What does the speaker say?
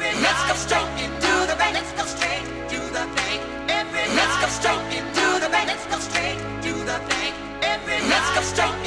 Let's go straight into the bank. Let's go straight to the bank. Every let's go straight into the bank. Let's go straight to the bank. Every. Let's go straight